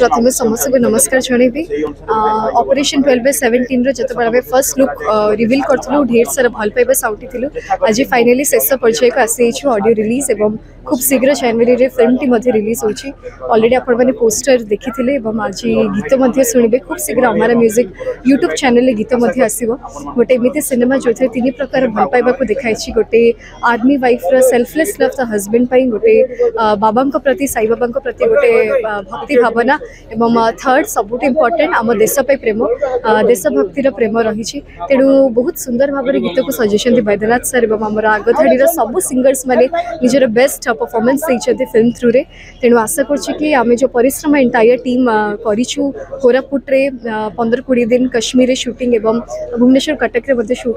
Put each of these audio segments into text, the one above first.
प्रथम समस्त को नमस्कार जनईबि अपरेसन ट्वेल्व सेवेन्टन रतब फर्स्ट लुक रिविल करूँ ढेर सारा भल पाइबा साउटी आज फाइनाली शेष पर्याय को आसी अडियो रिलीज और खूब शीघ्र जानुरी फिल्म टी रिलीज होलरेडी आपस्टर देखी थे आज गीत शुणे खूब शीघ्र अमारा म्यूजिक यूट्यूब चेल गीत आसो गोटे एमती सिनेमा जो थे तीन प्रकार भल पाइबा देखाई गोटे army wife selfless love the husband गोटे बाबा प्रति साई बाबा प्रति गोटे भक्ति भावना এবম থার্ড সাবট ইম্পর্টেন্ট আমে দেশপৈ প্রেম দেশভক্তিৰ প্ৰেম ৰহিছি তেঁউ বহুত সুন্দৰভাৱে গীতক সাজেছନ୍ତି বাইদনাথ সৰি বা আমাৰ আগাঠাৰিৰ সবো সিংগাৰছ মানে নিজৰ বেষ্ট পারফৰ্মেন্স দিছে তে ফিল্ম থ্ৰুৰে তেঁউ আশা কৰছি কি আমি যে পৰিশ্ৰম এনটায়াৰ টিম কৰিছো হোৰাপুটৰে 15-20 দিন কাশ্মীৰী শ্যুটিং এবম ভুমनेश्वर কটকৰৰ মাজত শুট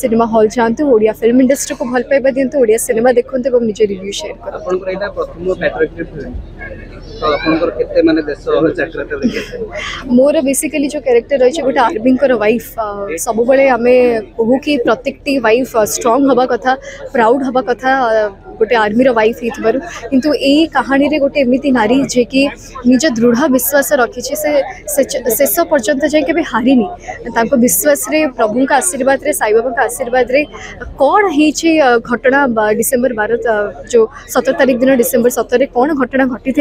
cinema হল জানন্ত ওড়িয়া ফিল্ম ইনডাস্ট্ৰিক ভালপেবা দিওঁ তে ওড়িয়া cinema দেখো তে নিজৰ ৰিভিউ শেয়ার কৰা আপোনাক ৰেদা প্ৰথম আৰু मोर बेसिकली जो क्यारेक्टर रही गोटे आर्मी वाइफ सब बड़े आम कहू कि प्रत्येक वाइफ स्ट्रंग हवा कथा प्राउड हवा कथा गोटे आर्मी वाइफ हो किंतु एई कहानी रे गोटे एमती नारी जे कि निज दृढ विश्वास रखी से शेष पर्यटन जाए केबे हारिनी विश्वास रे प्रभु का आशीर्वाद रे साई बाबा का आशीर्वाद रे कोन हेछि घटना डिसेम्बर बार जो सतर तारीख दिन डिसेम्बर 17 रे कौन घटना घटी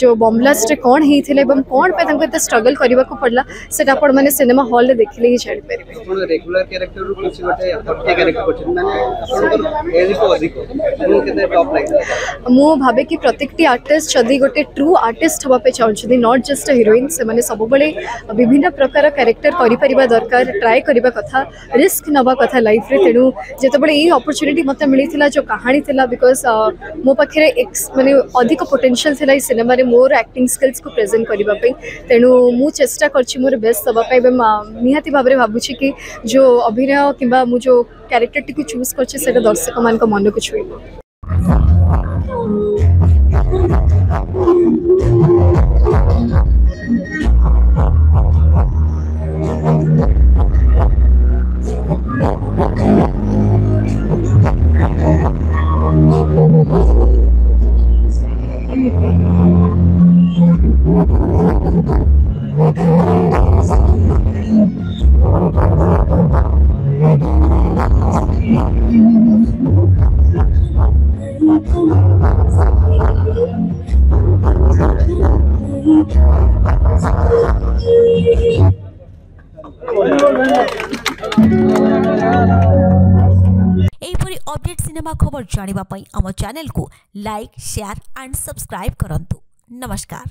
जो बम कौन होते कौन पर स्ट्रगल करने को पड़ा से आपने सिनेमा हल में देखने ही जानपर मु भावे कि प्रत्येक आर्टिस्ट जदि गोटे ट्रु आर्टिस्ट हाँपे चाहते नट जस्ट हिरोइन से सब बड़े विभिन्न प्रकार क्यारेक्टर कर दरकार ट्राए करने कथा रिस्क नवा कथा लाइफ तेणु जो बड़े ये अपर्चुनिटी मत मिली जो कहानी थी बिकज मो पाखे मानते अधिक पोटेनसीआल थी सिनेमें मोर आक्टिंग स्किल्स को प्रेजेन्ट करने तेणु मुझे चेस्टा कर बेस्ट दवापी एवं भाव में भावुँ कि जो अभिनय कि जो क्यारेक्टर टी चूज कर दर्शक मान मन को छुईब ଏହିପରି ଅପଡେଟ୍ ସିନେମା ଖବର ଜାଣିବା ପାଇଁ ଆମ ଚ୍ୟାନେଲକୁ ଲାଇକ୍ ସେୟାର ଆଣ୍ଡ ସବସ୍କ୍ରାଇବ୍ କରନ୍ତୁ ନମସ୍କାର